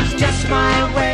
It's just my way.